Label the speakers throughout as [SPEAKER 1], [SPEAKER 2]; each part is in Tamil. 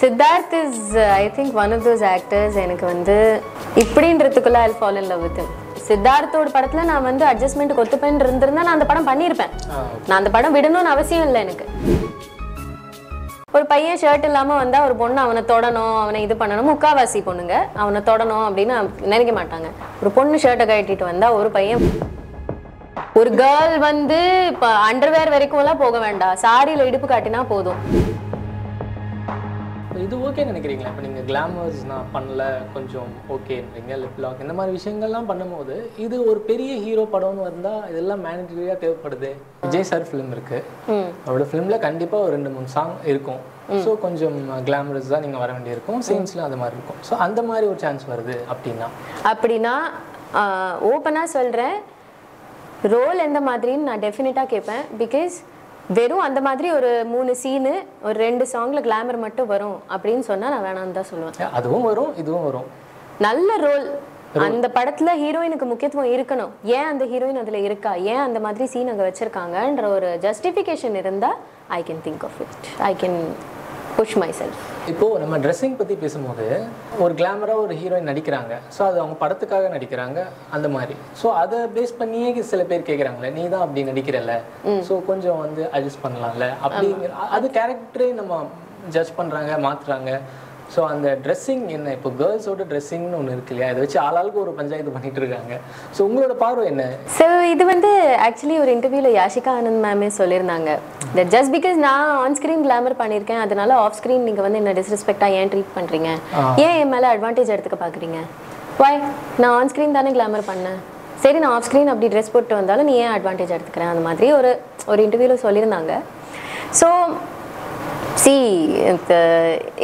[SPEAKER 1] Siddharth is I think one of those actors எனக்கு வந்து இப்படின்றதுக்குள்ள I fall in love with சித்தார்த்தோட படத்துல நான் வந்து அட்ஜஸ்ட்மெண்ட் ஒத்துப்பேன் இருந்திருந்தா நான் அந்த படம் பண்ணியிருப்பேன். நான் அந்த படம் விடணும்னு அவசியம் இல்லை எனக்கு. ஒரு பையன் ஷர்ட் இல்லாம வந்தா ஒரு பொண்ணு அவனை தொடணும் அவனை இது பண்ணணும் முக்காவாசி பொண்ணுங்க அவனை தொடணும் அப்படின்னு நினைக்க மாட்டாங்க. ஒரு பொண்ணு ஷர்ட்டை கட்டிட்டு வந்தா ஒரு பையன் ஒரு கேர்ள் வந்து இப்போ அண்டர்வேர் வரைக்கும்லாம் போக வேண்டாம். சாரியில இடுப்பு காட்டினா போதும்.
[SPEAKER 2] இது ஓகே நினைக்கிறீங்களா? இப்போ நீங்கள் கிளாமர்ஸ் நான் பண்ணல கொஞ்சம் ஓகேன்றீங்க லிப் லாக் இந்த மாதிரி விஷயங்கள்லாம் பண்ணும்போது இது ஒரு பெரிய ஹீரோ படம்னு வந்தால் இதெல்லாம் மேனேஜரியாக தேவைப்படுது. விஜய் சார் ஃபிலிம் இருக்கு.
[SPEAKER 1] ம்.
[SPEAKER 2] அவரோட ஃபிலிமில் கண்டிப்பாக ஒரு ரெண்டு மூணு சாங் இருக்கும். ஸோ கொஞ்சம் கிளாமரஸ் தான் நீங்கள் வர வேண்டியிருக்கும். சீன்ஸ்லாம் அது மாதிரி இருக்கும். ஸோ அந்த மாதிரி ஒரு சான்ஸ் வருது அப்படின்னா.
[SPEAKER 1] அப்படின்னா ஓப்பனாக சொல்கிறேன் ரோல் எந்த மாதிரின்னு நான் டெஃபினட்டாக கேட்பேன் பிகாஸ் வெறும் அந்த மாதிரி ஒரு மூணு சீனு ஒரு ரெண்டு சாங்கில் கிளாமர் மட்டும் வரும் அப்படின்னு சொன்னால் நான் வேணாம்னு தான் சொல்லுவேன்.
[SPEAKER 2] அதுவும் வரும் இதுவும் வரும்.
[SPEAKER 1] நல்ல ரோல் அந்த படத்துல ஹீரோயினுக்கு முக்கியத்துவம் இருக்கணும். ஏன் அந்த ஹீரோயின் அதுல இருக்கா? ஏன் அந்த மாதிரி சீன் அங்க வச்சிருக்காங்கன்ற ஒரு ஜஸ்டிஃபிகேஷன் இருந்தா I can think of it I can push myself
[SPEAKER 2] இப்போ நம்ம ட்ரெஸ்ஸிங் பத்தி பேசும்போது ஒரு கிளாமரா ஒரு ஹீரோயின் நடிக்கிறாங்க. ஸோ அது அவங்க படத்துக்காக நடிக்கிறாங்க அந்த மாதிரி. ஸோ அதை பேஸ் பண்ணியே சில பேர் கேட்குறாங்களே நீ தான் அப்படி நடிக்கிறல்ல. ஸோ கொஞ்சம் வந்து அட்ஜஸ்ட் பண்ணலாம்ல. அப்படிங்கிற அது கேரக்டரே நம்ம ஜட்ஜ் பண்றாங்க மாத்துறாங்க. ஸோ அந்த ட்ரெஸ்ஸிங் என்ன? இப்போ கேர்ள்ஸோட ட்ரெஸ்ஸிங்னு ஒன்று இருக்கு இல்லையா? இதை வச்சு ஆளாளுக்கு ஒரு பஞ்சாயத்து பண்ணிட்டு இருக்காங்க. ஸோ உங்களோட பார்வை என்ன?
[SPEAKER 1] ஸோ இது வந்து ஆக்சுவலி ஒரு இன்டர்வியூவில் யாஷிகா ஆனந்த் மேமே சொல்லியிருந்தாங்க. தட் ஜஸ்ட் பிகாஸ் நான் ஆன் ஸ்க்ரீன் கிளாமர் பண்ணியிருக்கேன் அதனால ஆஃப் ஸ்க்ரீன் நீங்கள் வந்து என்ன டிஸ்ரெஸ்பெக்டாக ஏன் ட்ரீட் பண்ணுறீங்க ஏன் என் மேலே அட்வான்டேஜ் எடுத்துக்க பார்க்குறீங்க வாய் நான் ஆன் ஸ்க்ரீன் தானே கிளாமர் பண்ணேன். சரி நான் ஆஃப் ஸ்க்ரீன் அப்படி ட்ரெஸ் போட்டு வந்தாலும் நீ ஏன் அட்வான்டேஜ் எடுத்துக்கிறேன் அந்த மாதிரி ஒரு ஒரு இன்டர்வியூவில் சொல்லியிருந்தாங்க. So see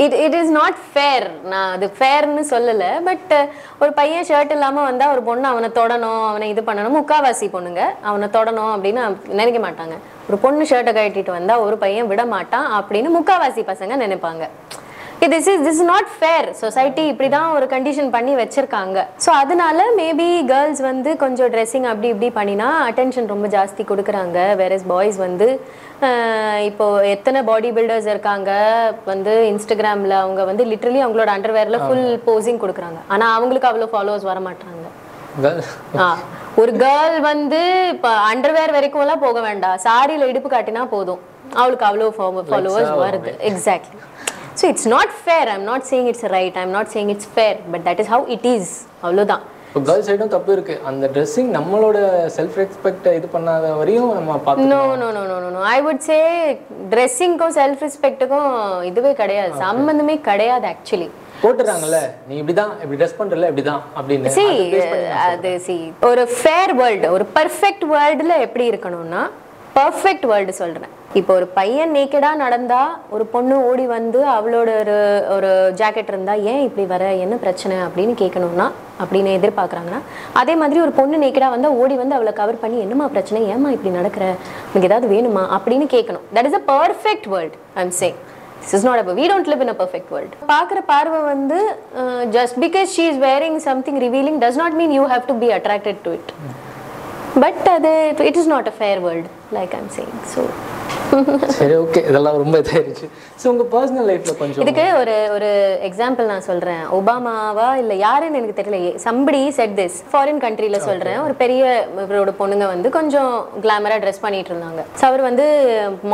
[SPEAKER 1] it it is not fair நான் அது ஃபேர்னு சொல்லலை பட் uh, ஒரு பையன் ஷர்ட் இல்லாமல் வந்தால் ஒரு பொண்ணு அவனை தொடணும் அவனை இது பண்ணணும் முக்காவாசி பொண்ணுங்க அவனை தொடணும் அப்படின்னு நினைக்க மாட்டாங்க. ஒரு பொண்ணு ஷர்ட்டை கட்டிட்டு வந்தால் ஒரு பையன் விட மாட்டான் அப்படின்னு முக்காவாசி பசங்க நினைப்பாங்க. This is this not fair society இப்படி தான் ஒரு கண்டிஷன் பண்ணி வச்சிருக்காங்க. ஸோ அதனால மேபி கேர்ள்ஸ் வந்து கொஞ்சம் ட்ரெஸ்ஸிங் அப்படி இப்படி பண்ணினா அட்டென்ஷன் ரொம்ப ஜாஸ்தி கொடுக்குறாங்க. வேறஸ் பாய்ஸ் வந்து இப்போ எத்தனை பாடி பில்டர்ஸ் இருக்காங்க வந்து இன்ஸ்டாகிராமில் அவங்க வந்து லிட்ரலி அவங்களோட அண்டர்வேரில் ஃபுல் போசிங் கொடுக்குறாங்க. ஆனால் அவங்களுக்கு அவ்வளோ ஃபாலோவர்ஸ் வர மாட்டாங்க ஒரு கேர்ள் வந்து இப்போ அண்டர்வேர் வரைக்கும்லாம் போக வேண்டாம். சாரியில இடுப்பு காட்டினா போதும். அவளுக்கு அவ்வளோ ஃபாலோவர்ஸ் வருது. Exactly so it's not fair I'm not saying it's right I'm not saying it's fair but that is how it is அவ்வளோதான்
[SPEAKER 2] இப்போ கேர்ள்ஸ் சைடும் தப்பு இருக்கு. அந்த ட்ரெஸ்ஸிங் நம்மளோட செல்ஃப் ரெஸ்பெக்ட் இது பண்ணாத வரையும் நம்ம பார்த்து
[SPEAKER 1] no no no no no I would say ட்ரெஸ்ஸிங்க்கும் self ரெஸ்பெக்ட்டுக்கும் இதுவே கிடையாது. சம்மந்தமே கிடையாது ஆக்சுவலி
[SPEAKER 2] போட்டுறாங்கல்ல. நீ இப்படிதான் இப்படி ட்ரெஸ் பண்றல இப்படிதான் அப்படின்னு
[SPEAKER 1] சி
[SPEAKER 2] அது
[SPEAKER 1] சி ஒரு ஃபேர் வேர்ல்டு ஒரு பர்ஃபெக்ட் வேர்ல்டுல எப்படி இருக்கணும்னா பர்ஃபெக்ட் வேர்ல்டு சொல்றேன். இப்போ ஒரு பையன் நேக்கடா நடந்தா ஒரு பொண்ணு ஓடி வந்து அவளோட ஒரு ஒரு ஜாக்கெட் இருந்தா ஏன் இப்படி வர? என்ன பிரச்சனை? அப்படின்னு கேட்கணும்னா அப்படின்னு எதிர்பார்க்குறாங்கன்னா அதே மாதிரி ஒரு பொண்ணு நேக்கடா வந்தா ஓடி வந்து அவளை கவர் பண்ணி என்னம்மா பிரச்சனை? ஏம்மா இப்படி நடக்கிற? உனக்கு ஏதாவது வேணுமா? அப்படின்னு கேட்கணும் that is a perfect world I'm saying this is not we don't live in a perfect world பார்க்குற பார்வை வந்து just because she is wearing something revealing does not mean you have to be attracted to it but அது it is not a fair world like I'm saying so
[SPEAKER 2] சரி ஓகே இதெல்லாம் ரொம்ப இதாயிருச்சு. ஸோ உங்க பர்சனல் லைஃப்ல கொஞ்சம்
[SPEAKER 1] இதுக்கு ஒரு ஒரு எக்ஸாம்பிள் நான் சொல்றேன். ஒபாமாவா இல்ல யாருன்னு எனக்கு தெரியல. சம்படி செட் திஸ் ஃபாரின் கண்ட்ரில சொல்றேன். ஒரு பெரிய இவரோட பொண்ணுங்க வந்து கொஞ்சம் கிளாமரா ட்ரெஸ் பண்ணிட்டு இருந்தாங்க. ஸோ அவர் வந்து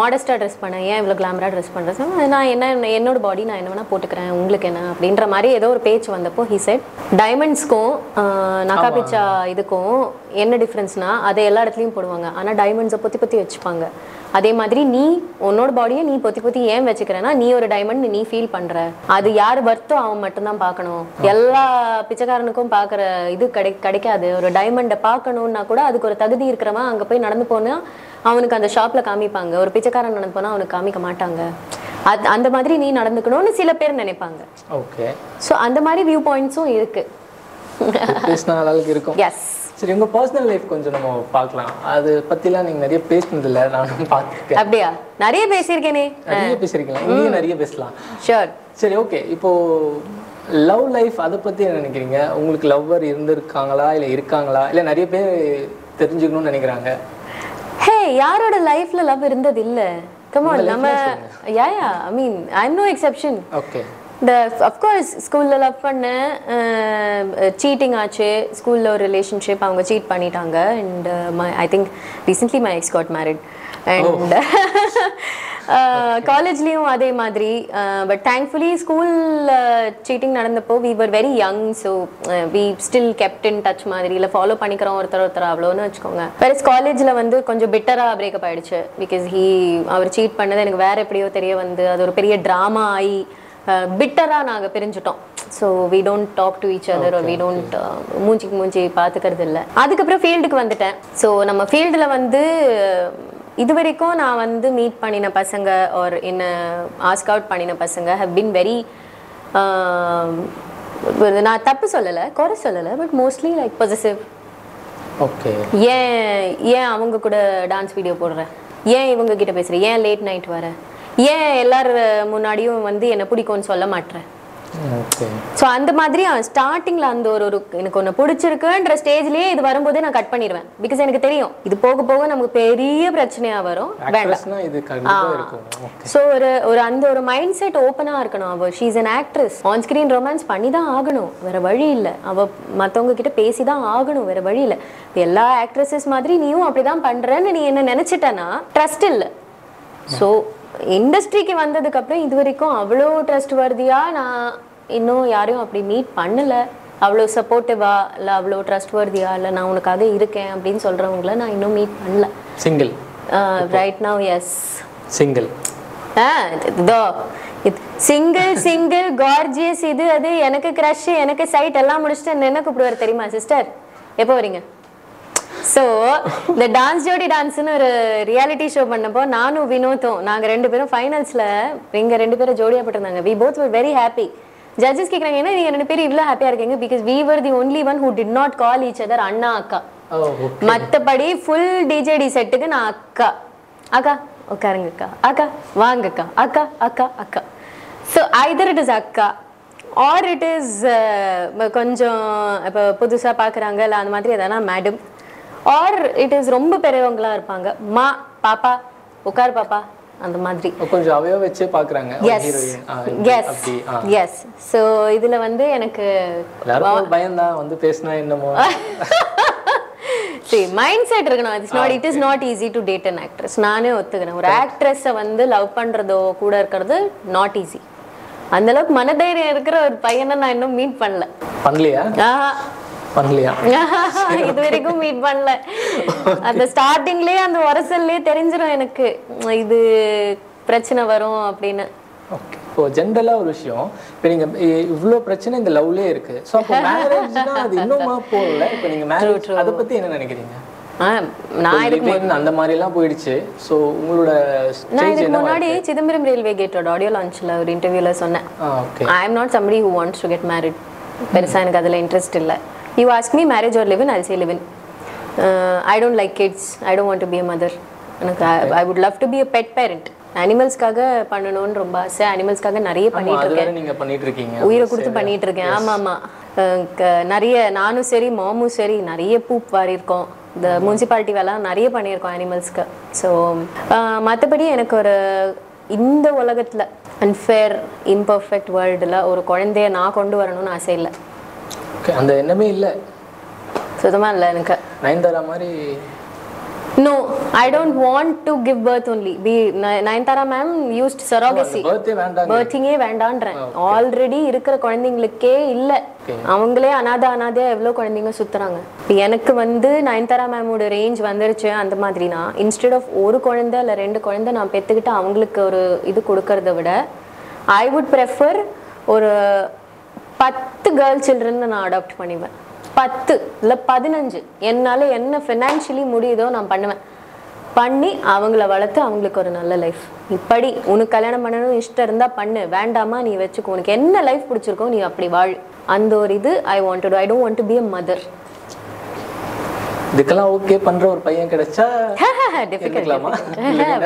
[SPEAKER 1] மாடஸ்டா ட்ரெஸ் பண்ண ஏன் இவ்வளவு கிளாமரா ட்ரெஸ் பண்றேன் நான் என்ன என்னோட பாடி நான் என்ன வேணா போட்டுக்கிறேன். உங்களுக்கு என்ன? அப்படின்ற மாதிரி ஏதோ ஒரு பேச்சு வந்தப்போ ஹி செட் டைமண்ட்ஸ்க்கும் நகாபிச்சா இதுக்கும் என்ன டிஃப்ரென்ஸ்னா அதை எல்லா இடத்துலையும் போடுவாங்க. ஆனா டைமண்ட்ஸை பொத்தி பொத்தி வச்சுப்பாங்க. அதே மாதிரி நீ உன்னோட பாடியை நீ பொத்தி பொத்தி ஏன் வச்சுக்கிறேன்னா நீ ஒரு டைமண்ட் நீ ஃபீல் பண்ற. அது யார் வர்த்தோ அவன் மட்டும்தான் பார்க்கணும். எல்லா பிச்சைக்காரனுக்கும் பார்க்குற இது கிடை கிடைக்காது. ஒரு டைமண்டை பார்க்கணும்னா கூட அதுக்கு ஒரு தகுதி இருக்கிறவன் அங்கே போய் நடந்து போனா அவனுக்கு அந்த ஷாப்ல காமிப்பாங்க. ஒரு பிச்சைக்காரன் நடந்து போனா அவனுக்கு காமிக்க மாட்டாங்க. அது அந்த மாதிரி நீ நடந்துக்கணும்னு சில பேர் நினைப்பாங்க.
[SPEAKER 2] ஓகே
[SPEAKER 1] ஸோ அந்த மாதிரி வியூ பாயிண்ட்ஸும் இருக்கு.
[SPEAKER 2] பேசின அளவுக்கு இருக்கும்.
[SPEAKER 1] எஸ்
[SPEAKER 2] சரி உங்க பர்சனல் லைஃப் கொஞ்சம் நம்ம பார்க்கலாம். அது பத்திலாம் நீங்க நிறைய பேசினது இல்ல நானும் பார்த்துருக்கேன்.
[SPEAKER 1] அப்படியா? நிறைய பேசியிருக்கேனே.
[SPEAKER 2] நிறைய பேசிருக்கலாம் இங்கேயும் நிறைய பேசலாம்.
[SPEAKER 1] ஷோர்
[SPEAKER 2] சரி ஓகே இப்போ லவ் லைஃப் அதை பத்தி என்ன நினைக்கிறீங்க? உங்களுக்கு லவ்வர் இருந்திருக்காங்களா? இல்ல இருக்காங்களா? இல்ல நிறைய பேர் தெரிஞ்சுக்கணும்னு நினைக்கிறாங்க.
[SPEAKER 1] ஹே யாரோட லைஃப்ல லவ் இருந்தது இல்ல கமான் நம்ம yeah yeah I mean I am no exception
[SPEAKER 2] okay
[SPEAKER 1] இந்த அஃப்கோர்ஸ் ஸ்கூலில் லவ் பண்ணேன் சீட்டிங் ஆச்சு. ஸ்கூலில் ஒரு ரிலேஷன்ஷிப் அவங்க சீட் பண்ணிட்டாங்க. And my I think recently my ex got married and காலேஜ்லேயும் அதே மாதிரி. பட் தேங்க்ஃபுல்லி ஸ்கூலில் cheating நடந்தப்போ we were very young so we still kept in touch மாதிரி. இல்லை ஃபாலோ பண்ணிக்கிறோம் ஒருத்தர் ஒருத்தர் அவ்வளோன்னு வச்சுக்கோங்க. பெருஸ் காலேஜில் வந்து கொஞ்சம் பெட்டராக பிரேக்கப் ஆயிடுச்சு. பிகாஸ் ஹீ அவர் சீட் பண்ணது எனக்கு வேற எப்படியோ தெரிய வந்து. அது ஒரு பெரிய ட்ராமா ஆகி பிட்டராக நாங்கள் பிரிஞ்சுட்டோம். So we don't talk to each other we don't மூஞ்சிக்கு மூஞ்சி பார்த்துக்கிறது இல்லை. அதுக்கப்புறம் ஃபீல்டுக்கு வந்துட்டேன். ஸோ நம்ம ஃபீல்டில் வந்து இது வரைக்கும் நான் வந்து மீட் பண்ணின பசங்க ஒரு என்ன ஆஸ்க் அவுட் பண்ணின பசங்க ஹவ் பின் வெரி நான் தப்பு சொல்லலை குறை சொல்லலை but mostly like possessive
[SPEAKER 2] okay
[SPEAKER 1] ஏன் ஏன் அவங்க கூட டான்ஸ் வீடியோ போடுற? ஏன் இவங்க கிட்ட பேசுற? ஏன் லேட் நைட் வர? ஏன் எல்லார் முன்னாடியும் வந்து என்ன பிடிக்கும்னு சொல்ல மாட்டேற
[SPEAKER 2] ஓகே
[SPEAKER 1] ஸோ அந்த மாதிரி ஸ்டார்டிங்கில் அந்த ஒரு ஒரு எனக்கு ஒன்று பிடிச்சிருக்குன்ற ஸ்டேஜ்லேயே இது வரும்போதே நான் கட் பண்ணிடுவேன். பிகாஸ் எனக்கு தெரியும் இது போக போக நமக்கு பெரிய பிரச்சனையாக வரும். வேண்டாம். ஸோ ஒரு ஒரு அந்த ஒரு மைண்ட் செட் ஓப்பனாக இருக்கணும். அவள் she's an actress on screen romance பண்ணி தான் ஆகணும். வேற வழி இல்லை. அவள் மற்றவங்க கிட்ட பேசி தான் ஆகணும். வேற வழி இல்லை. எல்லா ஆக்ட்ரஸஸ் மாதிரி நீயும் அப்படி தான் பண்ணுறேன்னு நீ என்ன நினச்சிட்டனா? ட்ரஸ்ட் இல்லை. ஸோ இண்டஸ்ட்ரிக்கு வந்ததுக்கப்புறம் இது வரைக்கும் அவ்வளோ ட்ரஸ்ட் வர்தியா நான் இன்னும் யாரையும் அப்படி மீட் பண்ணலை. அவ்வளோ சப்போர்ட்டிவா இல்லை அவ்வளோ ட்ரஸ்ட் வர்தியா இல்லை நான் உனக்காக இருக்கேன் அப்படின்னு சொல்கிறவங்கள நான் இன்னும் மீட் பண்ணல.
[SPEAKER 2] Single
[SPEAKER 1] right now yes
[SPEAKER 2] single
[SPEAKER 1] இதோ சிங்கிள் சிங்கிள் கார்ஜியஸ் இது அது எனக்கு க்ரஷ் எனக்கு சைட் எல்லாம் முடிச்சுட்டு என்ன கூப்பிடுவார் தெரியுமா சிஸ்டர் எப்போ வரீங்க ஸோ இந்த டான்ஸ் ஜோடி டான்ஸ்னு ஒரு ரியாலிட்டி ஷோ பண்ணப்போ நானும் வினோத்தும் நாங்கள் ரெண்டு பேரும் ஃபைனல்ஸில் எங்கள் ரெண்டு பேரும் ஜோடியாக போட்டிருந்தாங்க. We both were very happy judges கேட்குறாங்க ஏன்னா நீங்கள் ரெண்டு பேரும் இவ்வளோ ஹாப்பியாக இருக்கீங்க? Because we were the only one who did not call each other அண்ணா அக்கா. மத்தபடி ஃபுல் டிஜேடி செட்டுக்கு நான் அக்கா. அக்கா உட்காருங்க அக்கா. அக்கா வாங்க அக்கா. அக்கா அக்கா அக்கா. ஸோ ஐதர் இட் இஸ் அக்கா ஆர் இட் இஸ் கொஞ்சம் இப்போ புதுசாக பார்க்குறாங்க இல்லை அந்த மாதிரி எதனா மேடம் ஆர் இட் இஸ் ரொம்ப பெரியவங்களா இருப்பாங்க. மா பாப்பா உட்கார் பாப்பா அந்த மாதிரி.
[SPEAKER 2] கொஞ்சம் அவையோ வச்சே பாக்குறாங்க.
[SPEAKER 1] எஸ் எஸ் ஸோ இதில் வந்து எனக்கு
[SPEAKER 2] பயம்தான் வந்து பேசினா என்னமோ.
[SPEAKER 1] சரி மைண்ட் செட் இருக்கணும். It's not it is not easy to date an actress நானே ஒத்துக்கிறேன். ஒரு ஆக்ட்ரஸை வந்து லவ் பண்றதோ கூட இருக்கிறது நாட் ஈஸி அந்த அளவுக்கு மனதைரியம் இருக்கிற ஒரு பையனை நான் இன்னும் மீட் பண்ணல.
[SPEAKER 2] பண்ணலையா?
[SPEAKER 1] ஆஹா.
[SPEAKER 2] பண்ணலையா?
[SPEAKER 1] இது வரைக்கும் மீட் பண்ணல. அந்த ஸ்டார்டிங்லயே அந்த உரசல்லே தெரிஞ்சிடும் எனக்கு. இது பிரச்சனை வரும் அப்படின்னு.
[SPEAKER 2] ஓகே இப்போ ஜென்ரலா ஒரு விஷயம். இப்போ நீங்க இ- இவ்ளோ பிரச்சனை இந்த லவ்லயே இருக்கு. ஸோ அப்போ மேரேஜ்னா அது இன்னுமா போகல? இப்போ நீங்க மேரேஜ் அதை பத்தி என்ன நினைக்கிறீங்க? அந்த மாதிரி எல்லாம் போயிடுச்சு. ஸோ உங்களோட
[SPEAKER 1] நான் இதுக்கு முன்னாடி சிதம்பரம் ரயில்வே கேட்டோட ஆடியோ லான்ச்ல ஒரு இன்டர்வியூல சொன்னேன். I am not somebody who wants to get married பெருசாக எனக்கு அதில் இன்ட்ரெஸ்ட் இல்லை. You ask me marriage or live-in I say live-in I don't like kids I don't want to be a mother எனக்கு I would love to be a pet parent அனிமல்ஸ்க்காக பண்ணணும்னு ரொம்ப ஆசை. அனிமல்ஸ்க்காக நிறைய பண்ணிட்டு இருக்கேன்.
[SPEAKER 2] வேற நீங்க பண்ணிட்டு இருக்கீங்க
[SPEAKER 1] உயிரை கொடுத்து பண்ணிட்டு இருக்கேன். ஆமா ஆமா நிறைய நானும் சரி மாமும் சரி நிறைய பூப் வாரியிருக்கோம். இந்த முனிசிபாலிட்டி வேலை நிறைய பண்ணியிருக்கோம் அனிமல்ஸ்க்கு ஸோ மற்றபடி எனக்கு ஒரு இந்த உலகத்துல அன்ஃபேர் இம்பர்ஃபெக்ட் வேர்ல்டில் ஒரு குழந்தைய நான் கொண்டு வரணும்னு ஆசை இல்லை.
[SPEAKER 2] ஓகே அந்த எண்ணமே இல்ல.
[SPEAKER 1] சுத்தமா இல்லை எனக்கு.
[SPEAKER 2] நயன்தாரா மாதிரி
[SPEAKER 1] no I don't want to give birth only be Nayanthara ma'am used surrogacy பர்த்திங்கே வேண்டான்றேன். ஆல்ரெடி இருக்கிற குழந்தைங்களுக்கே இல்ல. அவங்களே அனாதை அனாதையா எவ்வளவு குழந்தைங்க சுத்துறாங்க. இப்ப எனக்கு வந்து நயன்தாரா மேமோட ரேஞ்ச் வந்துருச்சு அந்த மாதிரினா இன்ஸ்டெட் ஆஃப் ஒரு குழந்தை இல்ல ரெண்டு குழந்தை நான் பெத்துக்கிட்டு அவங்களுக்கு ஒரு இது கொடுக்கறத விட ஐ வுட் ப்ரெஃபர் ஒரு பத்து கேர்ள் சில்ட்ரன் நான் அடாப்ட் பண்ணிப்பேன். பத்து இல்ல பதினஞ்சு. என்னால என்ன ஃபினான்ஷியலி முடியுதோ நான் பண்ணுவேன். பண்ணி அவங்கள வளர்த்து அவங்களுக்கு ஒரு நல்ல லைஃப் இப்படி உனக்கு கல்யாணம் பண்ணணும் இஷ்டம் இருந்தா பண்ணு. வேண்டாமா நீ வச்சுக்கோ. உனக்கு என்ன லைஃப் பிடிச்சிருக்கோ நீ அப்படி வாழ். அந்த ஒரு இது I want to I don't want to be a mother
[SPEAKER 2] இதுக்கெல்லாம் ஓகே பண்ற ஒரு பையன் கிடைச்சா?
[SPEAKER 1] டிஃபிகல்ட்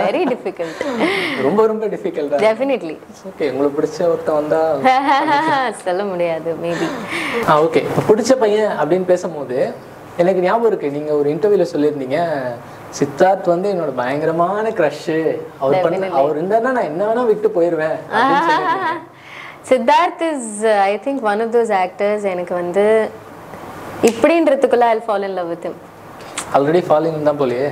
[SPEAKER 1] வெரி டிஃபிகல்ட்
[SPEAKER 2] ரொம்ப ரொம்ப டிஃபிகல்ட்டா
[SPEAKER 1] டெஃபினெட்லி
[SPEAKER 2] ஓகே உங்களுக்கு பிடிச்ச ஒருத்தன் வந்தா
[SPEAKER 1] சொல்ல முடியாது மேபி
[SPEAKER 2] ஓகே பிடிச்ச பையன் அப்படின்னு பேசும்போது எனக்கு ஞாபகம் இருக்கு. நீங்க ஒரு இன்டர்வியூல சொல்லியிருந்தீங்க சித்தார்த் வந்து என்னோட பயங்கரமான க்ரஷ் அவர் பண்ண அவர் இருந்தாருன்னா நான் என்ன வேணா விட்டு போயிருவேன்
[SPEAKER 1] Siddharth is I think one of those actors எனக்கு வந்து இப்படின்றதுக்குள்ள I fall in love with
[SPEAKER 2] already falling தான் போலயே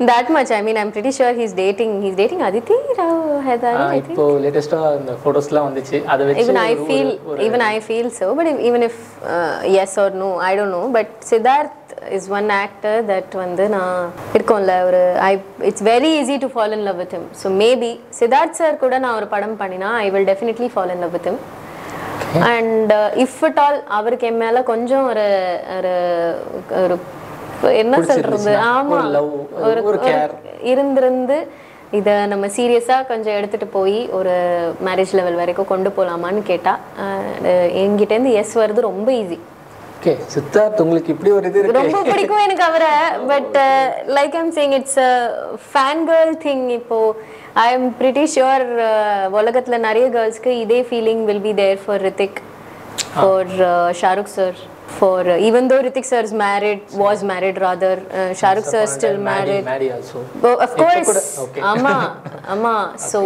[SPEAKER 1] that much i mean i'm pretty sure he's dating he's dating aditi rao hedari
[SPEAKER 2] ஆஹ் இப்போ லேட்டஸ்டா இந்த போட்டோஸ்லாம் வந்துச்சு அதை வச்சு
[SPEAKER 1] even i
[SPEAKER 2] ஒரு-
[SPEAKER 1] feel
[SPEAKER 2] ஒரு-
[SPEAKER 1] even i feel so but if, even if uh, yes or no i don't know but siddharth is one actor that வந்து நான் இருக்கோம்ல ஒரு I it's very easy to fall in love with him so maybe Siddharth sir கூட நான் ஒரு படம் பண்ணினா I will definitely fall in love with him and if it all அவருக்கு என் மேல கொஞ்சம் ஒரு ஒரு என்ன சொல்றது? ஆமா.
[SPEAKER 2] ஒரு.
[SPEAKER 1] இருந்திருந்து இதை நம்ம சீரியஸாக கொஞ்சம் எடுத்துட்டு போய் ஒரு மேரேஜ் லெவல் வரைக்கும் கொண்டு போகலாமான்னு கேட்டால் என்கிட்டேருந்து எஸ் வருது ரொம்ப ஈஸி
[SPEAKER 2] ஓகே சித்தார்த் உங்களுக்கு இப்படி ஒரு இது
[SPEAKER 1] ரொம்ப பிடிக்கும் எனக்கு அவரை. But like I'm saying it's fan girl thing இப்போ ஐ எம் பிரிட்டி ஷுவர் உலகத்துல நிறைய கேர்ள்ஸ்க்கு இதே feeling will be there for Hrithik for Shahrukh sir for even though Hrithik sir is married was married rather Shahrukh sir still married
[SPEAKER 2] marry also
[SPEAKER 1] of course ஆமா ஆமா. ஸோ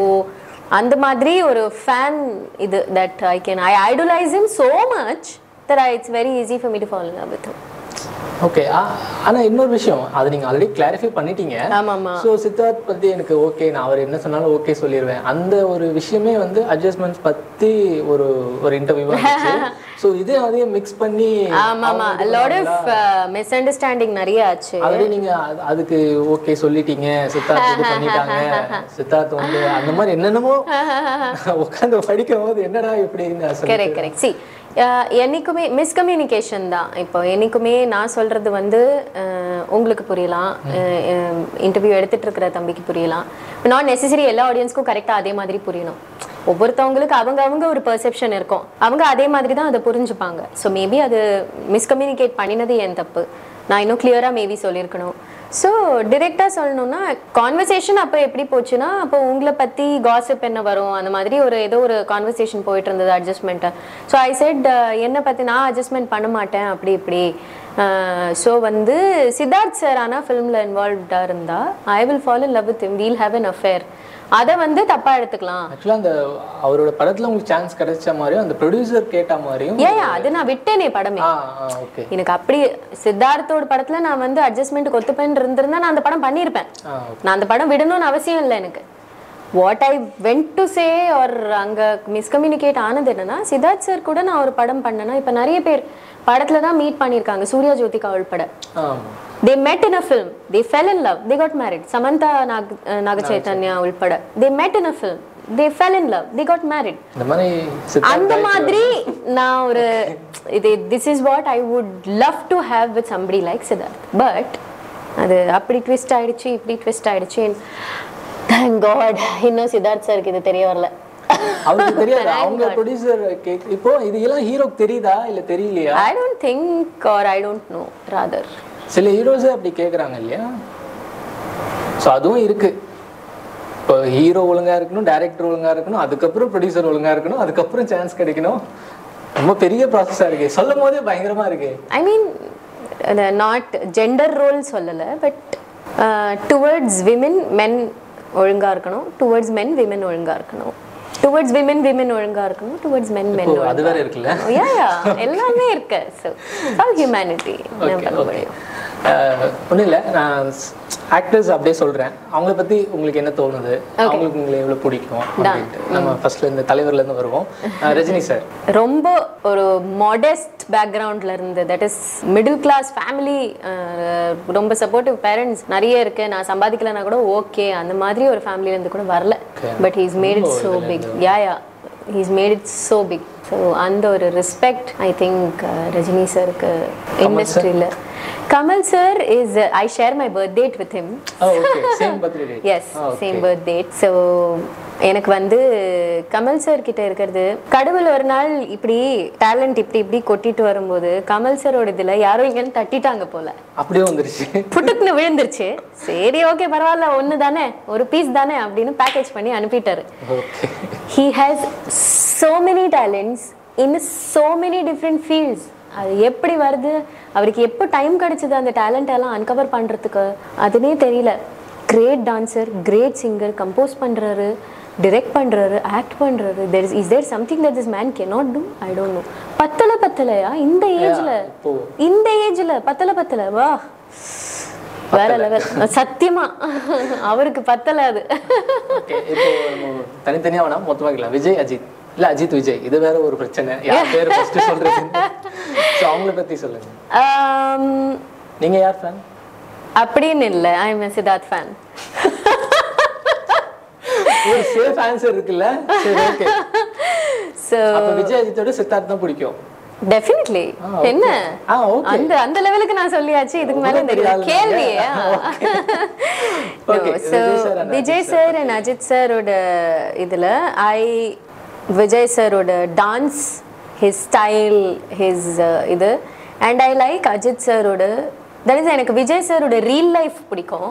[SPEAKER 1] அந்த மாதிரி ஒரு ஃபேன் இது that I can I idolise him so much that I, it's very easy for me to fall in love with him.
[SPEAKER 2] Okay ஆனா இன்னொரு விஷயம் அதை நீங்க ஆல்ரெடி கிளாரிஃபை பண்ணிட்டீங்க. ஸோ சித்தார்த் பத்தி எனக்கு ஓகே நான் அவர் என்ன சொன்னாலும் ஓகே சொல்லிடுவேன் அந்த ஒரு விஷயமே வந்து அட்ஜஸ்ட்மெண்ட்ஸ் பத்தி ஒரு ஒரு இருந்துச்சு. ஸோ இதே அதையும் மிக்ஸ் பண்ணி
[SPEAKER 1] ஆமா ஆமா லாட் ஆஃப் மிஸ் அண்டர்ஸ்டாண்டிங் நிறைய ஆச்சு.
[SPEAKER 2] ஆல்ரெடி நீங்க அது- அதுக்கு ஓகே சொல்லிட்டீங்க. சித்தார்த் இது பண்ணிட்டாங்க. சித்தார்த் வந்து அந்த மாதிரி என்னென்னமோ உட்காந்து படிக்கும் போது என்னடா இப்படின்னு சொல்லி
[SPEAKER 1] கரெக்ட் கரெக்ட் சி என்னைக்குமே மிஸ்கம்யூனிகேஷன் தான். இப்போ என்னைக்குமே நான் சொல்றது வந்து உங்களுக்கு புரியலாம். இன்டர்வியூ எடுத்துட்டு இருக்கிற தம்பிக்கு புரியலாம். நாட் நெசசரி எல்லா ஆடியன்ஸ்க்கும் கரெக்டாக அதே மாதிரி புரியணும். ஒவ்வொருத்தவங்களுக்கு அவங்க அவங்க ஒரு பெர்செப்ஷன் இருக்கும். அவங்க அதே மாதிரி தான் அதை புரிஞ்சுப்பாங்க. ஸோ மேபி அது மிஸ்கம்யூனிகேட் பண்ணினது என் தப்பு. நான் இன்னும் கிளியராக மேபி சொல்லியிருக்கணும். ஸோ டிரெக்டாக சொல்லணும்னா கான்வர்சேஷன் அப்போ எப்படி போச்சுன்னா அப்போ உங்களை பற்றி காசிப் என்ன வரும்? அந்த மாதிரி ஒரு ஏதோ ஒரு கான்வர்சேஷன் போயிட்டு இருந்தது அட்ஜஸ்ட்மெண்ட்டை ஸோ ஐ செட் என்னை பற்றி நான் அட்ஜஸ்ட்மெண்ட் பண்ண மாட்டேன். அப்படி இப்படி. ஸோ வந்து சித்தார்த் சார் ஆனால் ஃபிலிமில் இன்வால்வ்டாக இருந்தால் I will follow love with we'll have an affair அதை வந்து தப்பாக எடுத்துக்கலாம்.
[SPEAKER 2] ஆக்சுவலா அந்த அவரோட படத்துல உங்களுக்கு சான்ஸ் கிடைச்ச மாதிரியும் அந்த ப்ரொடியூசர் கேட்ட மாதிரியும்
[SPEAKER 1] ஏன் அது நான் விட்டேனே படமே. எனக்கு அப்படி சித்தார்த்தோட படத்துல நான் வந்து அட்ஜஸ்ட்மெண்ட் ஒத்துப்பேன் இருந்திருந்தா நான் அந்த படம் பண்ணியிருப்பேன்.
[SPEAKER 2] ஆ
[SPEAKER 1] நான் அந்த படம் விடணும்னு அவசியம் இல்லை எனக்கு. What I went to say or அங்க மிஸ்கம்யூனிகேட் ஆனது என்னன்னா சித்தார்த் சார் கூட நான் ஒரு படம் பண்ணேன்னா இப்போ நிறைய பேர் படத்துல தான் மீட் பண்ணியிருக்காங்க சூர்யா ஜோதிகா உள்பட film they fell in love they got married samantha nag naga chaitanya ulpada they met in a film they fell in love they got married.
[SPEAKER 2] இந்த மாதிரி சித்தார்த்
[SPEAKER 1] அந்த மாதிரி நான் ஒரு இது this is what I would love to have with somebody like Siddharth but அது அப்படி ட்விஸ்ட் ஆயிடுச்சு இப்படி ட்விஸ்ட் ஆயிடுச்சு. தேங்க் காட் இன்னும் சித்தார்த் சாருக்கு இது தெரிய வரல.
[SPEAKER 2] அவருக்கு தெரியாது? அவங்க ப்ரொடியூசர் இப்போ இது எல்லாம் ஹீரோக்கு தெரியுதா? இல்ல தெரியலையா?
[SPEAKER 1] I don't think or I don't know rather
[SPEAKER 2] சில ஹீரோஸே அப்படி கேக்குறாங்க இல்லையா? ஸோ அதுவும் இருக்கு. இப்போ ஹீரோ ஒழுங்கா இருக்கணும் டைரக்டர் ஒழுங்கா இருக்கணும் அதுக்கப்புறம் ப்ரொடியூசர் ஒழுங்கா இருக்கணும் அதுக்கப்புறம் சான்ஸ் கிடைக்கணும். ரொம்ப பெரிய ப்ராசஸா இருக்கு. சொல்லும் போதே பயங்கரமா இருக்கு.
[SPEAKER 1] I mean not gender role சொல்லலை பட் டுவர்ட்ஸ் விமென் மென் ஒழுங்கா இருக்கணும். டுவர்ட்ஸ் மென் விமென் ஒழுங்கா இருக்கணும். டுவர்ட்ஸ் விமென் விமென் ஒழுங்கா இருக்கணும். டுவர்ட்ஸ் மென் மென்
[SPEAKER 2] அது வேற இருக்குல்ல?
[SPEAKER 1] யா யா எல்லாமே இருக்கு. ஸோ ஹியூமனிட்டி என்ன பண்ண முடியும்
[SPEAKER 2] ஒன்றும் இல்லை. நான் ஆக்டர்ஸ் அப்படியே சொல்றேன். அவங்கள பத்தி உங்களுக்கு என்ன தோணுது? அவங்களுக்கு உங்களை எவ்வளவு பிடிக்கும்? நம்ம ஃபர்ஸ்ட்ல இந்த தலைவர்ல இருந்து வருவோம். ரஜினி சார்
[SPEAKER 1] ரொம்ப ஒரு மாடெஸ்ட் பேக்ரவுண்ட்ல இருந்து that is middle class family ரொம்ப சப்போர்ட்டிவ் பேரண்ட்ஸ் நிறைய இருக்கு. நான் சம்பாதிக்கலனா கூட ஓகே அந்த மாதிரி ஒரு ஃபேமிலில இருந்து கூட வரல. But he's made it so big ya ya he's made it so big so அந்த ஒரு ரெஸ்பெக்ட் ஐ திங்க் ரஜினி சாருக்கு இண்டஸ்ட்ரியில் Kamal sir is I share my birth date with him
[SPEAKER 2] okay same birthday
[SPEAKER 1] yes same birth date so எனக்கு வந்து கமல் சார் கிட்ட இருக்கிறது கடவுள் ஒரு நாள் இப்படி டேலண்ட் இப்படி இப்படி கொட்டிட்டு வரும்போது கமல் சாரோட இதுல யாரோ இங்கன்னு தட்டிட்டாங்க போல.
[SPEAKER 2] அப்படியே வந்துருச்சு.
[SPEAKER 1] புட்டுக்குன்னு விழுந்துருச்சு. சரி ஓகே பரவாயில்ல ஒன்று தானே ஒரு பீஸ் தானே அப்படின்னு பேக்கேஜ் பண்ணி அனுப்பிட்டாரு. He has so many talents in so many different fields. அது எப்படி வருது? அவருக்கு எப்போ டைம் கிடைச்சது அந்த டேலண்ட் எல்லாம் அன்கவர் பண்றதுக்கு? அதுனே தெரியல. Great dancer great singer compose பண்றாரு டிரெக்ட் பண்றாரு ஆக்ட் பண்றாரு. There is is there something that this man cannot do I don't know பத்தல பத்தலையா? இந்த ஏஜ்ல இந்த ஏஜ்ல பத்தல பத்தல. வா. வேற லெவல் சத்தியமா. அவருக்கு பத்தல அது.
[SPEAKER 2] தனித்தனியா வேணாம் மொத்தமா கேட்கலாம். விஜய் அஜித். இல்ல அஜித் விஜய். இது வேற ஒரு பிரச்சனை. யார் பேர் ஃபர்ஸ்ட் சொல்றது? ஸோ அவங்கள பத்தி சொல்லுங்க.
[SPEAKER 1] ஆம்,
[SPEAKER 2] நீங்க யார் ஃபேன்
[SPEAKER 1] அப்படின்னு இல்லை. ஐ எம் சித்தார்த் ஃபேன்
[SPEAKER 2] ஒரு சேஃப் ஆன்சர் இருக்குல்ல? சரி ஓகே
[SPEAKER 1] ஸோ
[SPEAKER 2] அப்ப விஜய் அஜித்தோட சித்தார்த் தான் பிடிக்கும்.
[SPEAKER 1] டெஃபினெட்லி. என்ன? அந்த அந்த லெவலுக்கு நான் சொல்லியாச்சு. இதுக்கு மேல இந்த கேள்வியே
[SPEAKER 2] sir and
[SPEAKER 1] Vijay sir and Ajith சாரோட இதுல ஐ விஜய் சாரோட டான்ஸ் ஹிஸ் ஸ்டைல் ஹிஸ் இது. அண்ட் ஐ லைக் அஜித் சாரோட தட் இஸ் எனக்கு விஜய் சாரோட ரியல் லைஃப் பிடிக்கும்.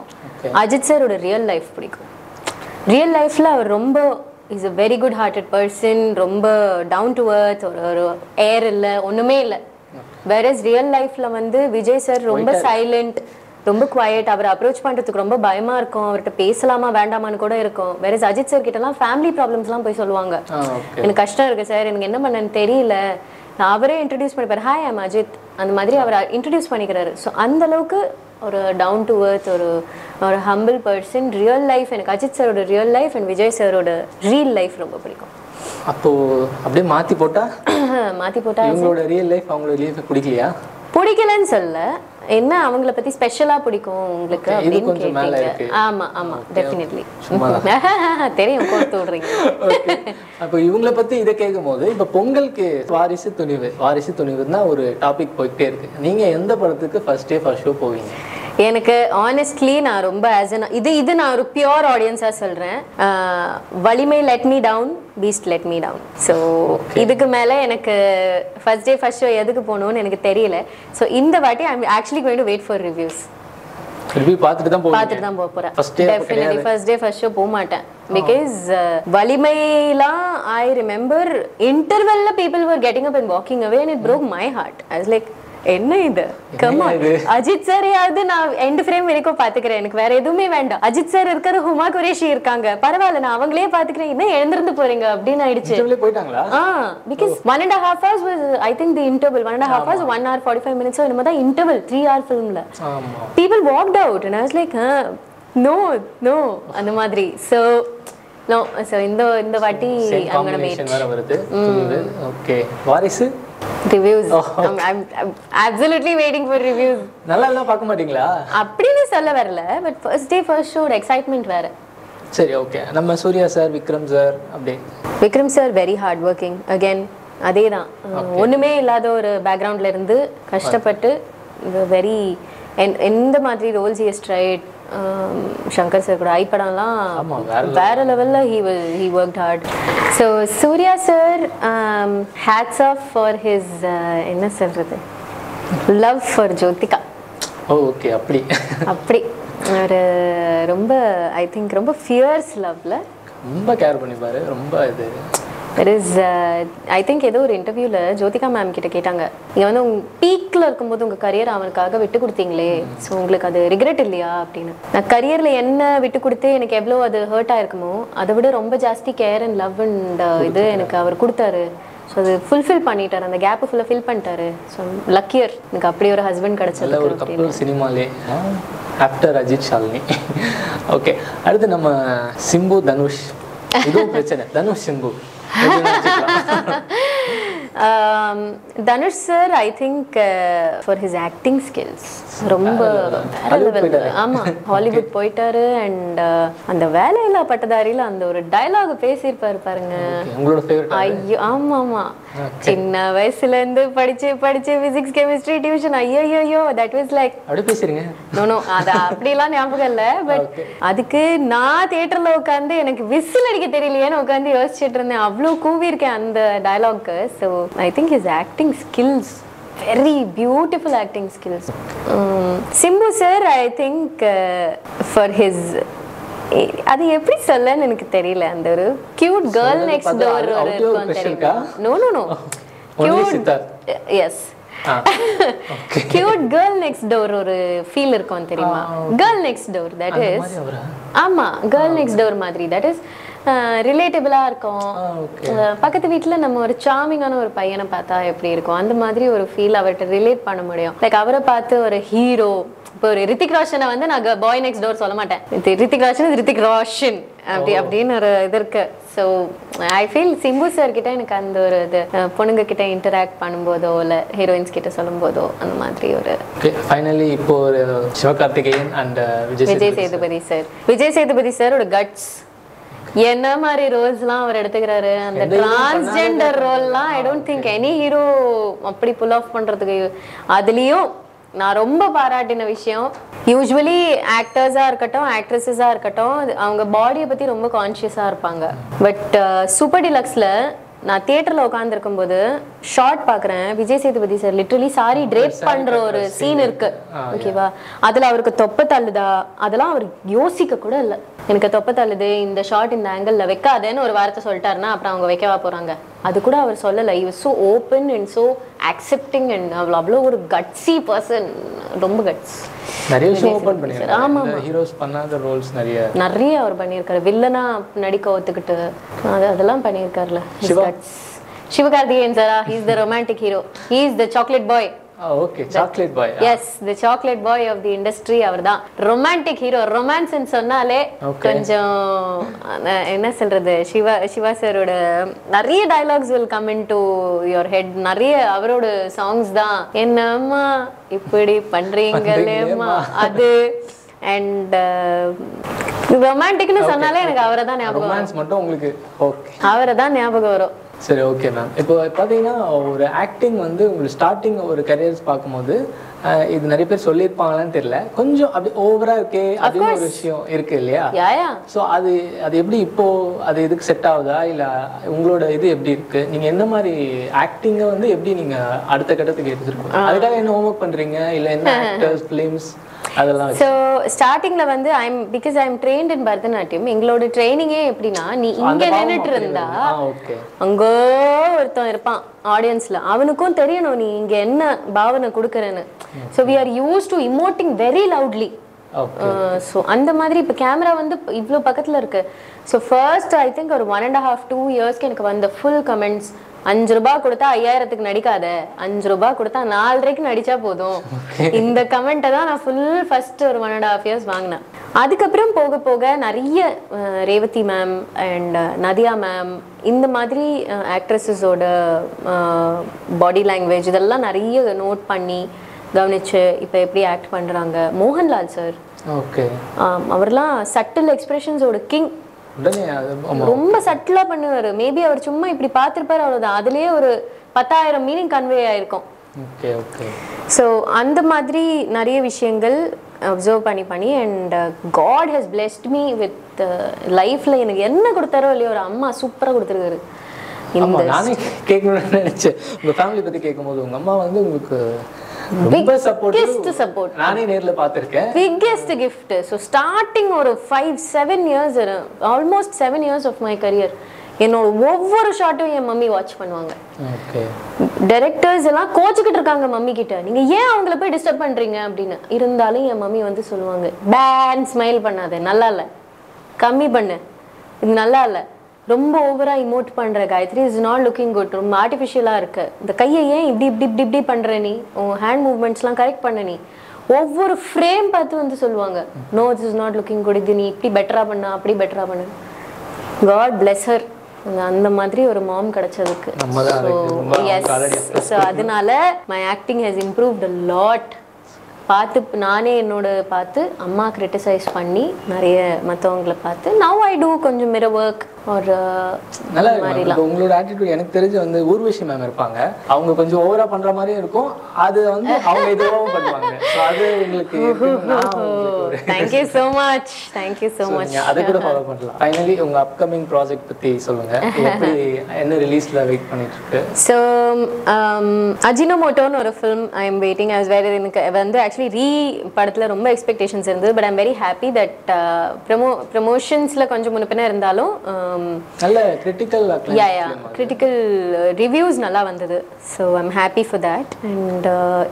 [SPEAKER 1] அஜித் சாரோட ரியல் லைஃப் பிடிக்கும். ரியல் லைஃப்ல அவர் ரொம்ப is a very good hearted person ரொம்ப டவுன் டு earth ஒரு ஒரு ஏர் இல்லை ஒண்ணுமே இல்லை. வேறஸ் ரியல் லைஃப்ல வந்து விஜய் சார் ரொம்ப சைலண்ட் ரொம்ப குவையட் அவரை அப்ரோச் பண்றதுக்கு ரொம்ப பயமா இருக்கும். அவர்கிட்ட பேசலாமா வேண்டாமான்னு கூட இருக்கும். வேறஸ் அஜித் சார் கிட்டலாம் ஃபேமிலி ப்ராப்ளம்ஸ்லாம் போய் சொல்லுவாங்க. எனக்கு கஷ்டம் இருக்கு சார் எனக்கு என்ன பண்ணேன்னு தெரியல. நான் அவரே இன்ட்ரடியூஸ் பண்ணிப்பாரு. ஹாய் ஐம் அஜித் அந்த மாதிரி அவர் இன்ட்ரடியூஸ் பண்ணிக்கிறாரு. ஸோ அந்த அளவுக்கு ஒரு டவுன் டு earth ஒரு ஒரு ஹம்பிள் பர்சன் ரியல் லைஃப் எனக்கு அஜித் சாரோட ரியல் லைஃப் அண்ட் விஜய் சாரோட ரியல் லைஃப் ரொம்ப பிடிக்கும்.
[SPEAKER 2] அப்போ அப்படியே மாத்தி போட்டா?
[SPEAKER 1] மாத்தி போட்டா
[SPEAKER 2] இவங்களோட ரியல் லைஃப் அவங்களோட லைஃப் பிடிக்கலையா?
[SPEAKER 1] பிடிக்கலன்னு சொல்ல என்ன அவங்கள பத்தி ஸ்பெஷலா பிடிக்கும் உங்களுக்கு அப்படின்னு கேட்டீங்க. ஆமா ஆமா டெஃபினெட்லி. தெரியும் கோர்த்து விடுறீங்க.
[SPEAKER 2] அப்போ இவங்கள பத்தி இதை கேட்கும்போது இப்போ பொங்கலுக்கு வாரிசு துணிவு வாரிசு துணிவு தான் ஒரு டாபிக் போயிட்டே இருக்கு. நீங்க எந்த படத்துக்கு ஃபர்ஸ்ட் டே ஃபர்ஸ்ட் ஷோ போவீங்க?
[SPEAKER 1] எனக்கு ஆனஸ்ட்லி நான் ரொம்ப ஆஸ் இது இது நான் ஒரு பியோர் ஆடியன்ஸாக சொல்கிறேன் Valimai let me down Beast let me down so இதுக்கு மேலே எனக்கு ஃபர்ஸ்ட் டே ஃபர்ஸ்ட் ஷோ எதுக்கு போகணும்னு எனக்கு தெரியல. ஸோ இந்த வாட்டி I'm actually going to wait for reviews
[SPEAKER 2] review பார்த்துட்டு தான்
[SPEAKER 1] பார்த்துட்டு தான் போக போகிறேன்
[SPEAKER 2] First day அப்ப
[SPEAKER 1] definitely first day first show போக மாட்டேன். பிகாஸ் வலிமைலாம் I remember இன்டர்வெல்ல people were getting up and walking away and it broke my heart I like என்ன இது? கம்
[SPEAKER 2] இது?
[SPEAKER 1] அஜித் சாரையாவது நான் எண்ட் ஃப்ரேம் வரைக்கும் பாத்துக்கிறேன் எனக்கு வேற எதுவுமே வேண்டாம். அஜித் சார் இருக்காரு ஹுமா குரேஷி இருக்காங்க. பரவாயில்ல நான் அவங்களே பாத்துக்கிறேன் இன்னும் எழுந்திருந்து போறீங்க அப்படின்னு ஆயிடுச்சு.
[SPEAKER 2] போயிட்டாங்களா?
[SPEAKER 1] ஆ because one and half hours was I think the interval one and half hours one hour forty five minutes என்னமோ தான் இன்டர்வல் த்ரீ ஹவர் ஃபிலிம்ல out and I was like huh, no no அந்த மாதிரி. So no so இந்த இந்த வாட்டி
[SPEAKER 2] வருது. ஓகே வாரிசு?
[SPEAKER 1] Reviews. I'm, I'm, I'm absolutely waiting for reviews.
[SPEAKER 2] நல்லா எல்லாம் பார்க்க மாட்டீங்களா?
[SPEAKER 1] அப்படின்னு சொல்ல வரல பட் ஃபர்ஸ்ட் டே ஃபர்ஸ்ட் ஷோட எக்ஸைட்மெண்ட் வேற.
[SPEAKER 2] சரி ஓகே நம்ம சூர்யா சார் விக்ரம் சார் அப்படி
[SPEAKER 1] Vikram sir very hard working again அதே தான் ஒண்ணுமே இல்லாத ஒரு பேக்ரவுண்ட்ல இருந்து கஷ்டப்பட்டு வெரி எந்த மாதிரி roles is tried Shankar sir கூட ஐ படம்லாம்
[SPEAKER 2] வேற
[SPEAKER 1] லெவல்ல he he work hard so Suriya sir hats off for his என்ன சொல்றது? லவ் ஃபார் ஜோதிகா
[SPEAKER 2] ஓகே அப்படி.
[SPEAKER 1] அப்படி. ஒரு ரொம்ப ஐ திங்க் ரொம்ப ஃபியர்ஸ் லவ்ல
[SPEAKER 2] ரொம்ப கேர் பண்ணிப்பாரு ரொம்ப இது.
[SPEAKER 1] தெர் இஸ் ஐ திங்க் ஏதோ ஒரு இன்டர்வியூவில் ஜோதிகா மேம் கிட்ட கேட்டாங்க. நீங்கள் வந்து உங்க பீக்கில் இருக்கும்போது உங்கள் கரியர் அவனுக்காக விட்டு கொடுத்தீங்களே ஸோ உங்களுக்கு அது ரிக்ரெட் இல்லையா அப்படின்னு. நான் கரியரில் என்ன விட்டு கொடுத்து எனக்கு எவ்வளோ அது ஹர்ட் ஆயிருக்குமோ அதை விட ரொம்ப ஜாஸ்தி கேர் அண்ட் லவ் அண்ட் இது எனக்கு அவர் கொடுத்தாரு. ஸோ அது ஃபுல்ஃபில் பண்ணிட்டாரு அந்த கேப்பை ஃபுல்லாக ஃபில் பண்ணிட்டாரு. ஸோ லக்கியர் எனக்கு அப்படி ஒரு ஹஸ்பண்ட்
[SPEAKER 2] நல்ல
[SPEAKER 1] கிடைச்சதுக்கு
[SPEAKER 2] ஒரு கப்பல் சினிமாலே ஆஃப்டர் அஜித் ஷாலினி. ஓகே அடுத்து நம்ம சிம்பு தனுஷ். இதுவும் பிரச்சனை. Dhanush Simbu. は
[SPEAKER 1] い。Dhanush sir I think for his acting skills ரொம்ப. ஆமா ஹாலிவுட் போயிட்டாரு அண்ட் அந்த வேலையில்லா பட்டதாரியில அந்த ஒரு டயலாக் பேசியிருப்பாரு பாருங்க. ஐயோ ஆமா ஆமா சின்ன வயசுல இருந்து படிச்சு படிச்சு பிசிக்ஸ் கெமிஸ்ட்ரி டியூஷன் ஐயோ ஐயோ தட் வாஸ் லைக்
[SPEAKER 2] பேசுறீங்க
[SPEAKER 1] நோ நோ அது அப்படிலாம் ஞாபகம் இல்ல பட் அதுக்கு நான் தியேட்டர்ல உட்காந்து எனக்கு விசில் அடிக்க தெரியலையேன்னு உட்காந்து யோசிச்சுட்டு இருந்தேன். அவ்வளோ கூவி இருக்கேன் அந்த dialogue so I think his acting skills very beautiful acting skills Simbu sir I think for his அது எப்படி சொல்லன்னு எனக்கு தெரியல. அந்த ஒரு கியூட் கேர்ள் நெக்ஸ்ட் டோர் ஒரு? No no no
[SPEAKER 2] Siddharth.
[SPEAKER 1] Yes cute girl next door ஒரு ஃபீல் இருக்கும் தெரியுமா? Girl next door that is ஆமா கேர்ள் நெக்ஸ்ட் டோர் மாதிரி. தட் இஸ் ரிலேட்டபிளா இருக்கும். பக்கத்து வீட்ல நம்ம ஒரு சாமிங்கான ஒரு பையனை பார்த்தா எப்படி இருக்கும்? அந்த மாதிரி ஒரு ஃபீல் அவர்கிட்ட ரிலேட் பண்ண முடியும். லைக் அவரை பார்த்து ஒரு ஹீரோ இப்போ ஒரு ரித்திக் ரோஷனை வந்து நான் பாய் நெக்ஸ்ட் டோர் சொல்ல மாட்டேன். இது ரித்திக் ரோஷன் ரித்திக் ரோஷன். அப்படி அப்படின்னு ஒரு இது இருக்கு. So I feel Simbu sir கிட்ட எனக்கு அந்த ஒரு இது பொண்ணுங்க கிட்ட இன்டராக்ட் பண்ணும்போதோ இல்ல ஹீரோயின்ஸ் கிட்ட சொல்லும் போதோ அந்த மாதிரி ஒரு
[SPEAKER 2] ஃபைனலி இப்போ ஒரு சிவகார்த்திகேயன் அண்ட் விஜய்
[SPEAKER 1] விஜய் சேதுபதி சார் விஜய் சேதுபதி சாரோட கட்ஸ் என்ன மாதிரி ரோல்ஸ்லாம் அவர் எடுத்துக்கிறாரு? அந்த transgender ரோல்லாம் I don't think any hero அப்படி புல் ஆஃப் பண்றதுக்கு அதுலயும் நான் ரொம்ப பாராட்டின விஷயம் யூஸ்வலி ஆக்டர்ஸா இருக்கட்டும் ஆக்ட்ரஸஸா இருக்கட்டும் அவங்க பாடியை பத்தி ரொம்ப கான்ஷியஸா இருப்பாங்க. பட் சூப்பர் டிலக்ஸ்ல நான் தியேட்டர்ல உட்காந்துருக்கும் போது ஷார்ட் பாக்குறேன் Vijay Sethupathi sir literally sari drape பண்ற ஒரு சீன் இருக்கு. ஓகேவா அதுல அவருக்கு தொப்பை தள்ளுதா? அதெல்லாம் அவர் யோசிக்க கூட இல்ல. எனக்கு தொப்பை தள்ளுது இந்த ஷார்ட் இந்த ஆங்கிள் வைக்காதேன்னு ஒரு வார்த்தை சொல்லிட்டாருன்னா அப்புறம் அவங்க வைக்கவா போறாங்க? அது கூட அவர் சொல்லல. இவ் so open and so accepting and அவ்வளோ அவ்வளோ ஒரு கட்ஸி பர்சன் ரொம்ப கட்ஸ்
[SPEAKER 2] நிறைய விஷயம் ஓப்பன் பண்ணிருக்காங்க ஹீரோஸ் பண்ணாத ரோல்ஸ் நிறைய.
[SPEAKER 1] நிறைய அவர் பண்ணியிருக்காரு. வில்லனா நடிக்க ஒத்துக்கிட்டு அது அதெல்லாம் guts. Sivakarthikeyan Sarah he's the romantic hero he's the chocolate boy
[SPEAKER 2] okay chocolate boy
[SPEAKER 1] yes the chocolate boy of the industry அவர் தான் ரொமான்டிக் ஹீரோ ரொமான்ஸ் சொன்னாலே. கொஞ்சம் என்ன சொல்றது சிவா சிவா சாரோட நிறைய dialogues will come in to your head நிறைய அவரோட சாங்ஸ் தான். என்னம்மா இப்படி பண்றீங்களேம்மா? அது அண்ட் ரொமான்டிக்னு சொன்னாலே எனக்கு அவரை தான் ஞாபகம்
[SPEAKER 2] ரொமான்ஸ் மட்டும் உங்களுக்கு ஓகே
[SPEAKER 1] அவரை தான் ஞாபகம் வரும்.
[SPEAKER 2] சரி ஓகே மேம் இப்போ பார்த்தீங்கன்னா ஒரு ஆக்டிங் வந்து உங்களுக்கு ஸ்டார்டிங் ஒரு கரியர்ஸ் பார்க்கும்போது இது நிறைய பேர் சொல்லியிருப்பாங்களான்னு தெரியல. கொஞ்சம் அப்படி ஓவரா இருக்கே அப்படின்னு ஒரு விஷயம் இருக்கு இல்லையா? ஸோ அது அது எப்படி இப்போ அது இதுக்கு செட் ஆகுதா? இல்ல உங்களோட இது எப்படி இருக்கு? நீங்க எந்த மாதிரி ஆக்டிங்கை வந்து எப்படி நீங்க அடுத்த கட்டத்துக்கு எடுத்துருக்கோம் அதுக்காக என்ன ஹோம்ஒர்க் பண்றீங்க? இல்ல என்ன ஆக்டர்ஸ் ஃபிலிம்ஸ் அதெல்லாம்.
[SPEAKER 1] ஸோ ஸ்டார்டிங்ல வந்து I'm because I am trained in Bharatanatyam எங்களோட ட்ரைனிங்கே எப்படின்னா நீ இங்க
[SPEAKER 2] அப்படி
[SPEAKER 1] இருந்தா அங்கோ ஒருத்தன் இருப்பான் ஆடியன்ஸ்ல அவனுக்கும் தெரியணும் நீ இங்க என்ன பாவனை கொடுக்கறன்னு. So we are use to emoting very loudly so அந்த மாதிரி இப்போ கேமரா வந்து இவ்வளோ பக்கத்தில் இருக்கு. ஸோ ஃபர்ஸ்ட் ஐ திங்க் ஒரு ஒன் அண்ட் ஹாஃப் டூ இயர்ஸ்க்கு எனக்கு வந்த ஃபுல் கமெண்ட்ஸ் அஞ்சு ரூபாய் கொடுத்தா ஐயாயிரத்துக்கு நடிக்காத. அஞ்சு ரூபாய் கொடுத்தா நாலரைக்கு நடிச்சா போதும். இந்த கமெண்ட்டை தான் நான் ஃபுல் ஃபர்ஸ்ட் ஒரு ஒன் அண்ட் ஹாஃப் இயர்ஸ் வாங்கினேன். அதுக்கப்புறம் போக போக நிறைய Revathi ma'am and Nadiya ma'am இந்த மாதிரி ஆக்ட்ரஸஸோட பாடி லாங்குவேஜ் இதெல்லாம் நிறைய நோட் பண்ணி கவனிச்சு இப்போ எப்படி ஆக்ட் பண்றாங்க. மோகன்லால் சார்
[SPEAKER 2] ஓகே
[SPEAKER 1] அவர்லாம் சட்டில் எக்ஸ்பிரஷன்ஸோட கிங் ரொம்ப சட்டிலா பண்ணுவாரு. மேபி அவர் சும்மா இப்படி பார்த்திருப்பாரு அவ்வளவுதான். அதுலயே ஒரு பத்தாயிரம் மீனிங் கன்வே ஆயிருக்கும். ஸோ அந்த மாதிரி நிறைய விஷயங்கள் அப்சர்வ் பண்ணி பண்ணி and God has blessed me with லைஃப்ல எனக்கு என்ன கொடுத்தாரோ இல்லையோ ஒரு அம்மா சூப்பரா கொடுத்துருக்காரு.
[SPEAKER 2] நானே கேட்கணும்னு நினைச்சேன். உங்க ஃபேமிலி பத்தி கேட்கும்போது உங்க அம்மா வந்து உங்களுக்கு ரொம்ப சப்போர்ட்
[SPEAKER 1] support.
[SPEAKER 2] நானே நேர்ல பார்த்திருக்கேன்.
[SPEAKER 1] பிக்கெஸ்ட் கிஃப்ட் ஸோ ஸ்டார்டிங் ஒரு five seven years almost seven years of my career என்னோட ஒவ்வொரு ஷாட்டும் என் மம்மி வாட்ச் பண்ணுவாங்க. டைரக்டர்ஸ் எல்லாம் கோச்சுக்கிட்டு இருக்காங்க மம்மி கிட்ட. நீங்க ஏன் அவங்கள போய் டிஸ்டர்ப் பண்றீங்க அப்படின்னு. இருந்தாலும் என் மம்மி வந்து சொல்லுவாங்க பேன் ஸ்மைல் பண்ணாத நல்லா இல்ல. கம்மி பண்ணு. இது நல்லா இல்ல. ரொம்ப ஓவரா இமோட் பண்ற Gayathri is not looking good ரொம்ப ஆர்டிஃபிஷியலா இருக்கு. இந்த கையை ஏன் இப்படி இப்படி இப்படி இப்படி பண்ற நீ? உன் ஹேண்ட் மூவ்மெண்ட்ஸ்லாம் கரெக்ட் பண்ண நீ. ஒவ்வொரு ஃப்ரேம் பார்த்து வந்து சொல்லுவாங்க. No this is not looking good இது நீ இப்படி பெட்டரா பண்ண அப்படி பெட்டரா பண்ணு. Got her. அந்த மாதிரி ஒரு மாம் கிடைச்சதுக்கு. ஸோ அதனால my acting has improved a lot பார்த்து நானே என்னோட பார்த்து அம்மா கிரிட்டிசைஸ் பண்ணி நிறைய மற்றவங்கள பார்த்து நவ் ஐ டூ கொஞ்சம் மிர ஒர்க் ஒரு
[SPEAKER 2] நல்லா இருக்கு ma'am. இப்போ உங்களோட ஆட்டிடியூட் எனக்கு தெரிஞ்சு வந்து ஊர்வஷி மேம் இருப்பாங்க. அவங்க கொஞ்சம் ஓவரா பண்ற மாதிரியும் இருக்கும். அது வந்து அவங்க இதுவாகவும் பண்ணுவாங்க. ஸோ அது உங்களுக்கு
[SPEAKER 1] thank you so much thank you so much
[SPEAKER 2] அதை கூட ஃபாலோ பண்ணலாம். ஃபைனலி உங்க அப்கமிங் ப்ராஜெக்ட் பத்தி சொல்லுங்க. எப்படி என்ன ரிலீஸ்ல வெயிட் பண்ணிட்டு இருக்கு
[SPEAKER 1] ஸோ அஜினோமோட்டோன்னு ஒரு film I am waiting as வேறு எனக்கு வந்து ஆக்சுவலி ரீ படத்தில் ரொம்ப எக்ஸ்பெக்டேஷன்ஸ் இருந்தது but I'm very happy that promo ப்ரமோஷன்ஸில் கொஞ்சம் முன்ன இருந்தாலும் um,
[SPEAKER 2] நல்ல critical
[SPEAKER 1] ya ya critical reviews நல்லா வந்தது. So I'm happy for that and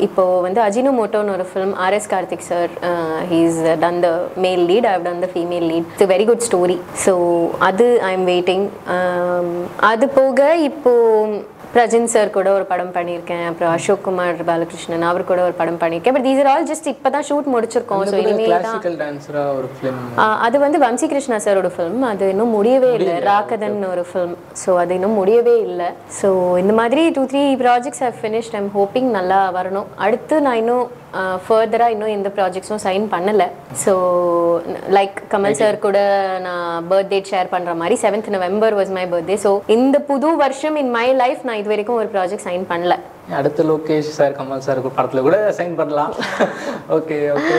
[SPEAKER 1] இப்போ வந்து அஜினோமோட்டோன்னு ஒரு film RS Karthik sir he's done the male lead I've done the female lead it's very good story so அது ஐ எம் வெயிட்டிங் அது போக இப்போ பிரஜின் சார் கூட ஒரு படம் பண்ணியிருக்கேன் அப்புறம் அசோக் குமார் பாலகிருஷ்ணன் அவர் கூட ஒரு படம் பண்ணியிருக்கேன். But these are all just இப்போ தான் ஷூட் முடிச்சிருக்கோம் ஸோ இனிமேல் அது வந்து வம்சி கிருஷ்ணா சாரோட ஃபிலிம் அது இன்னும் முடியவே இல்லை. ராக்கதன் ஒரு ஃபிலிம் ஸோ அது இன்னும் முடியவே இல்லை. ஸோ இந்த மாதிரி two three projects have finished I'm hoping நல்லா வரணும். அடுத்து நான் இன்னும் ஃபர்தராக இன்னும் எந்த ப்ராஜெக்ட்ஸும் சைன் பண்ணலை. ஸோ லைக் கமல் சார் கூட நான் பர்த் டேட் ஷேர் பண்ணுற மாதிரி seventh November was my birthday so இந்த புது வருஷம் இன் மை லைஃப் நான் இது வரைக்கும் ஒரு ப்ராஜெக்ட் சைன் பண்ணல.
[SPEAKER 2] அடுத்த லோகேஷ் சார் கமல் சார் படத்துல கூட சைன் பண்ணலாம். ஓகே ஓகே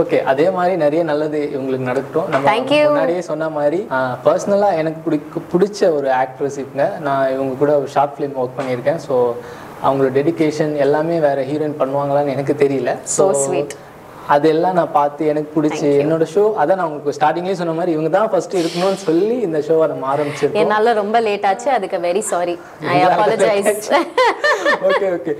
[SPEAKER 2] ஓகே அதே மாதிரி நிறைய நல்லது இவங்களுக்கு நடக்கட்டும். நம்ம. முன்னாடியே சொன்ன மாதிரி பர்சனலாக எனக்கு பிடிக்க பிடிச்ச ஒரு ஆக்ட்ரஸ் இவங்க. நான் இவங்க கூட ஒரு ஷார்ட் ஃபிலிம் ஒர்க் பண்ணியிருக்கேன். ஸோ அவங்களோட டெடிகேஷன் எல்லாமே வேற ஹீரோயின் பண்ணுவாங்களான்னு எனக்கு தெரியல.
[SPEAKER 1] So sweet.
[SPEAKER 2] அதெல்லாம் நான் பார்த்து எனக்கு பிடிச்சி என்னோட ஷோ அதான் நான் உங்களுக்கு ஸ்டார்டிங்லேயே சொன்ன மாதிரி இவங்க தான் ஃபர்ஸ்ட் இருக்கணும்னு சொல்லி இந்த ஷோவை நம்ம ஆரம்பிச்சிருக்கோம்.
[SPEAKER 1] என்னால் ரொம்ப லேட் ஆச்சு அதுக்கு very sorry I apologise
[SPEAKER 2] okay okay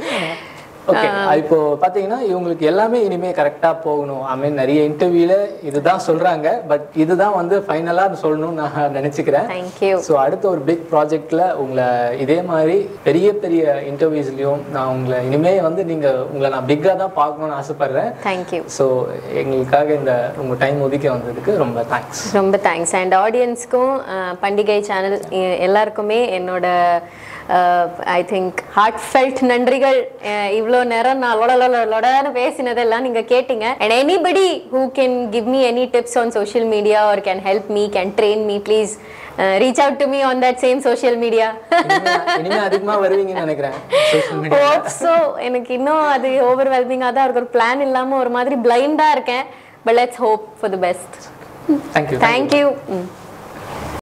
[SPEAKER 2] okay இப்போ பாத்தீங்கன்னா இவங்களுக்கு எல்லாமே இனிமே கரெக்டா போகணும். ஐ மீன் நிறைய இன்டர்வியூல இதுதான் சொல்றாங்க பட் இதுதான் வந்து ஃபைனலா சொல்லணும்னு நான் நினைச்சுக்கிறேன். ஸோ அடுத்த ஒரு பிக் ப்ராஜெக்ட்ல உங்களை இதே மாதிரி பெரிய பெரிய இன்டர்வியூஸ்லயும் நான் உங்களை இனிமே வந்து நீங்க உங்களை நான் பிக்கா தான் பார்க்கணும்னு ஆசைப்படுறேன்.
[SPEAKER 1] தேங்க்யூ
[SPEAKER 2] ஸோ எங்களுக்காக இந்த உங்க டைம் ஒதுக்கி வந்ததுக்கு ரொம்ப தேங்க்ஸ்
[SPEAKER 1] ரொம்ப தேங்க்ஸ் அண்ட் ஆடியன்ஸ்க்கும் பண்டிகை சேனல் எல்லாருக்குமே என்னோட ஐ திங்க் ஹார்ட் ஃபெல்ட் நன்றிகள் இவ்வளோ நேரம் நான் லொட லொட லொடன்னு பேசினதெல்லாம் நீங்கள் கேட்டீங்க. And anybody who can give me any tips on social media or can help me can train me please reach out to me on that same social media
[SPEAKER 2] இனிமே அதிகமா வருவீங்கன்னு நினைக்கிறேன்
[SPEAKER 1] ஸோ எனக்கு இன்னும் அது ஓவர்வெல்மிங்காக தான் இருக்கு ஒரு பிளான் இல்லாமல் ஒரு மாதிரி பிளைண்டாக இருக்கேன். But let's hope for the best
[SPEAKER 2] thank you
[SPEAKER 1] thank you